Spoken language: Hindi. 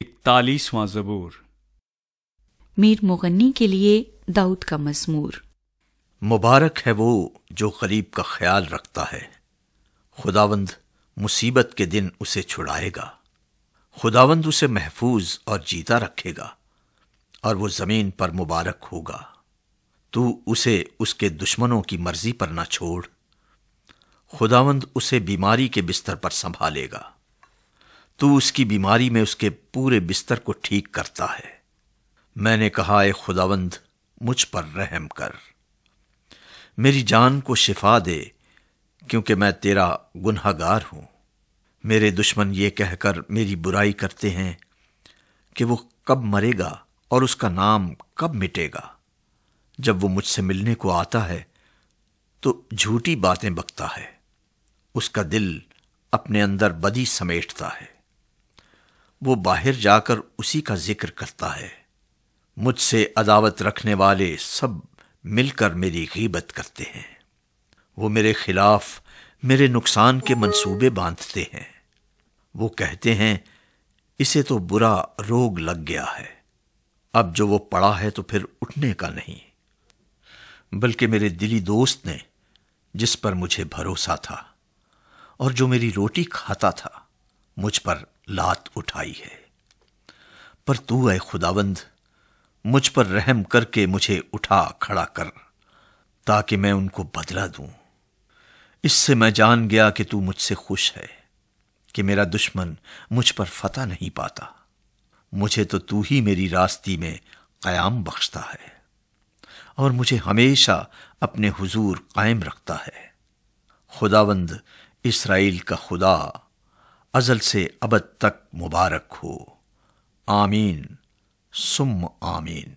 इकतालीसवां जबूर। मीर मुगन्नी के लिए दाऊद का मजमूर। मुबारक है वो जो गरीब का ख्याल रखता है। खुदावंद मुसीबत के दिन उसे छुड़ाएगा। खुदावंद उसे महफूज और जीता रखेगा और वो ज़मीन पर मुबारक होगा। तू उसे उसके दुश्मनों की मर्ज़ी पर न छोड़। खुदावंद उसे बीमारी के बिस्तर पर संभालेगा। तू उसकी बीमारी में उसके पूरे बिस्तर को ठीक करता है। मैंने कहा, ए खुदावंद, मुझ पर रहम कर। मेरी जान को शिफा दे, क्योंकि मैं तेरा गुनहगार हूँ। मेरे दुश्मन ये कहकर मेरी बुराई करते हैं कि वो कब मरेगा और उसका नाम कब मिटेगा। जब वो मुझसे मिलने को आता है तो झूठी बातें बकता है। उसका दिल अपने अंदर बदी समेटता है। वो बाहर जाकर उसी का ज़िक्र करता है। मुझसे अदावत रखने वाले सब मिलकर मेरी गीबत करते हैं। वो मेरे खिलाफ मेरे नुकसान के मंसूबे बांधते हैं। वो कहते हैं, इसे तो बुरा रोग लग गया है। अब जो वो पड़ा है तो फिर उठने का नहीं। बल्कि मेरे दिली दोस्त ने जिस पर मुझे भरोसा था और जो मेरी रोटी खाता था, मुझ पर लात उठाई है। पर तू है खुदावंद, मुझ पर रहम करके मुझे उठा खड़ा कर, ताकि मैं उनको बदला दूँ। इससे मैं जान गया कि तू मुझसे खुश है, कि मेरा दुश्मन मुझ पर फतह नहीं पाता। मुझे तो तू ही मेरी रास्ती में कयाम बख्शता है, और मुझे हमेशा अपने हुजूर कायम रखता है। खुदावंद, इसराइल का खुदा अजल से अबद तक मुबारक हो। आमीन। सुम आमीन।